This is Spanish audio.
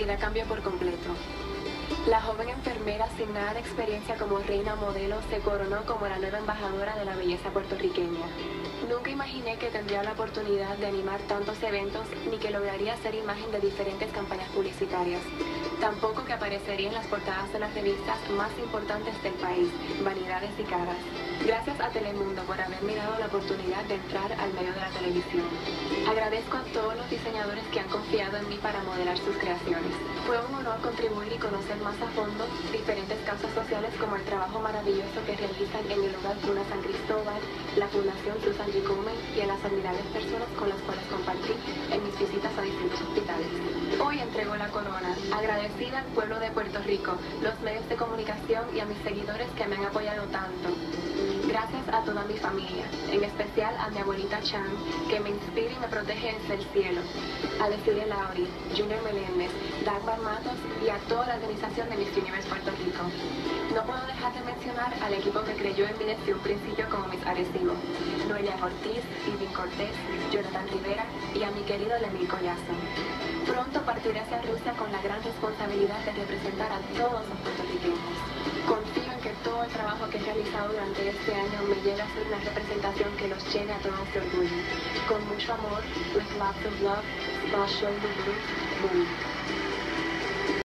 vida cambió por completo. La joven enfermera sin nada de experiencia como reina modelo se coronó como la nueva embajadora de la belleza puertorriqueña. Nunca imaginé que tendría la oportunidad de animar tantos eventos ni que lograría ser imagen de diferentes campañas publicitarias. Tampoco que aparecería en las portadas de las revistas más importantes del país, Vanidades y Caras. Gracias a Telemundo por haberme dado la oportunidad de entrar al medio de la televisión. Agradezco a todos los diseñadores que han confiado en mí para modelar sus creaciones. Fue un honor contribuir y conocer más a fondo diferentes causas sociales como el trabajo maravilloso que realizan en el Hogar Cuna San Cristóbal, la Fundación Susan G. Y en las admirables personas con las cuales compartí en mis visitas a distintos hospitales. Hoy entrego la corona, agradecida al pueblo de Puerto Rico, los medios de comunicación y a mis seguidores que me han apoyado tanto. Gracias a toda mi familia, en especial a mi abuelita Chan, que me inspira y me protege desde el cielo, a Leslie Lauri, Junior Meléndez, Dagmar Matos y a toda la organización de Miss Universe Puerto Rico. No puedo dejar de mencionar al equipo que creyó en mí desde un principio como mis Arecibo, Noelia Ortiz, Ivin Cortés, Jonathan Rivera y a mi querido Lemil Collazo. Pronto partiré hacia Rusia con la gran responsabilidad de representar a todos durante este año me lleve a ser una representación que los llene a todos de orgullo. Con mucho amor, with lots of love, Sasha Lulu, Monique.